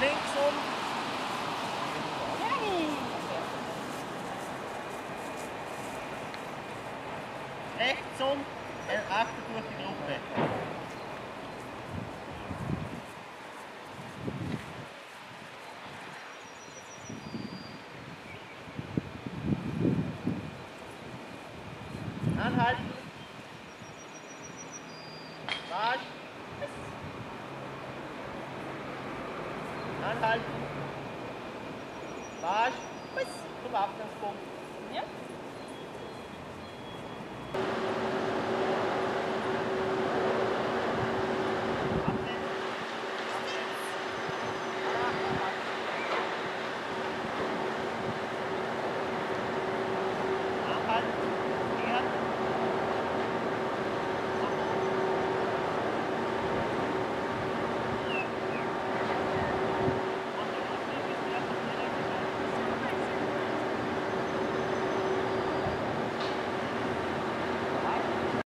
linksom. Rechtsom en achter door de groep Anhalten. Marsch. Anhalten. Marsch bis zum Abgangspunkt.